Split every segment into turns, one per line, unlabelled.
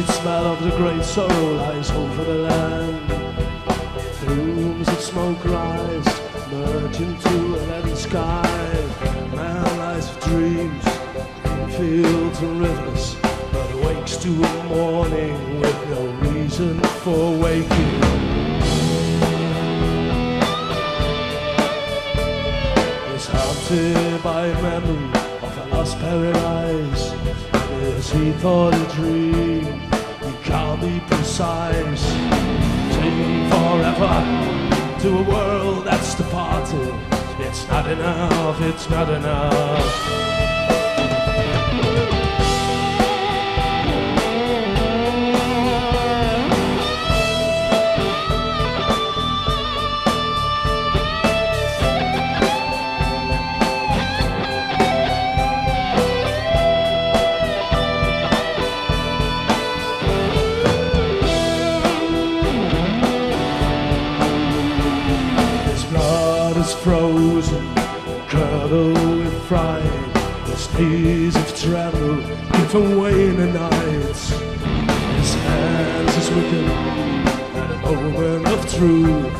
sweet smell of the great sorrow lies over the land. Plumes of smoke rise, merge into a leaden sky. Man lies with dreams, fields and rivers, but wakes to a morning with no reason for waking. Is haunted by memory of a lost paradise. As he thought a dream, can't be precise. Taking forever to a world that's departed. It's not enough, it's not enough. Knees have trembled, given way in the night. His hands is wicked, at a moment of truth.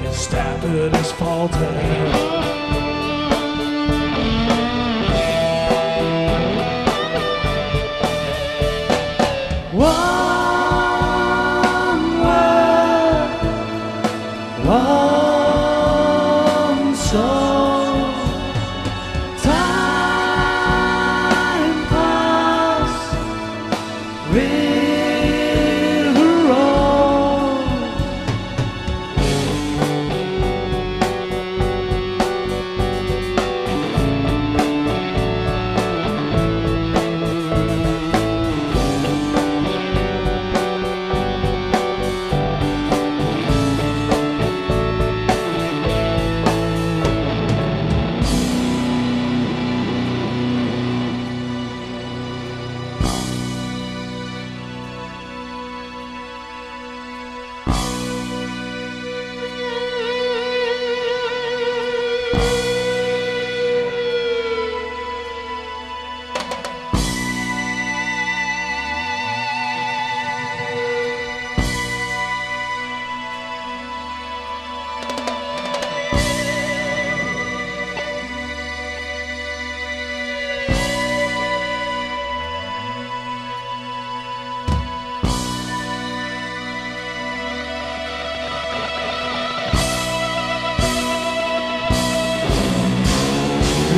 His standard is faltered. One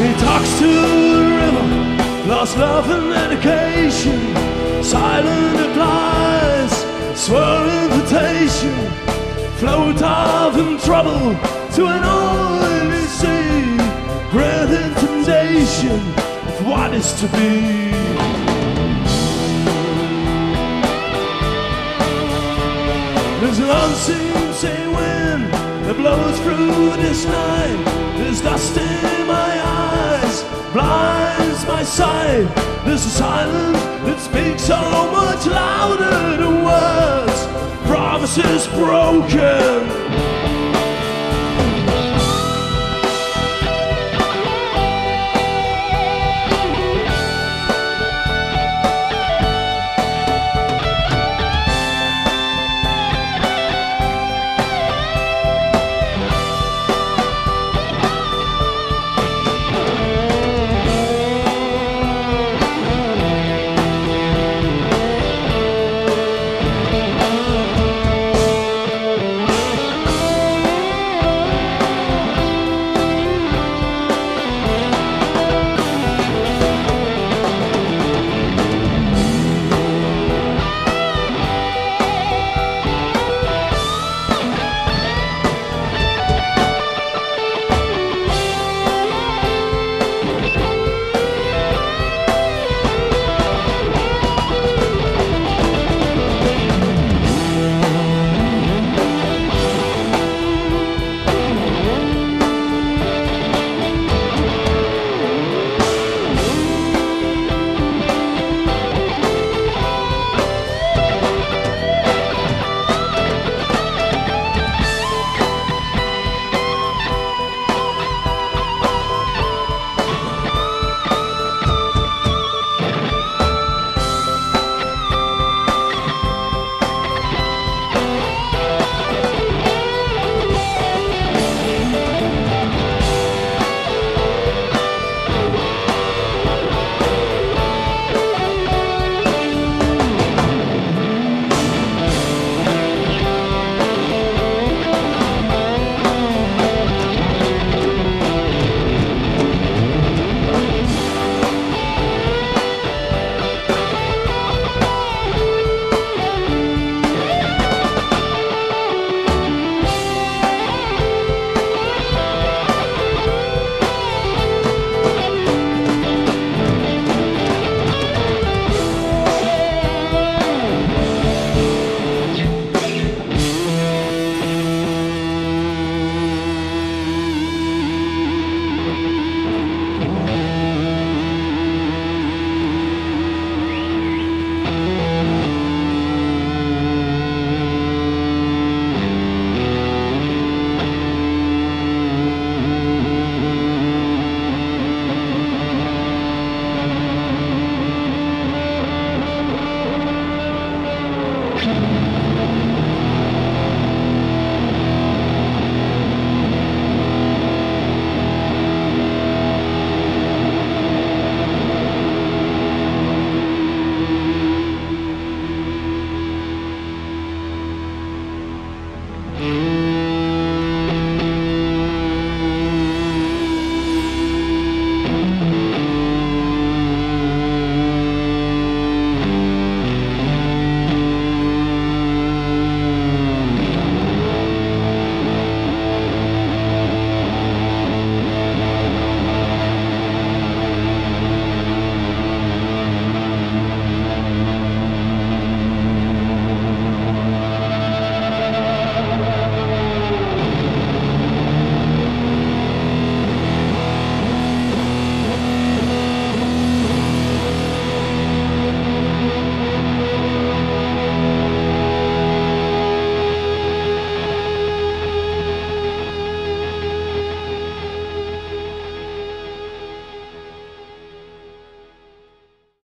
He talks to the river, lost love and dedication, silent replies, swirl invitation, float off in trouble to an oily sea, breath intimidation of what is to be. There's an unseen sea wind that blows through this night. There's dust in my eyes, blinds my sight. There's a silence that speaks so much louder than words. Promises broken.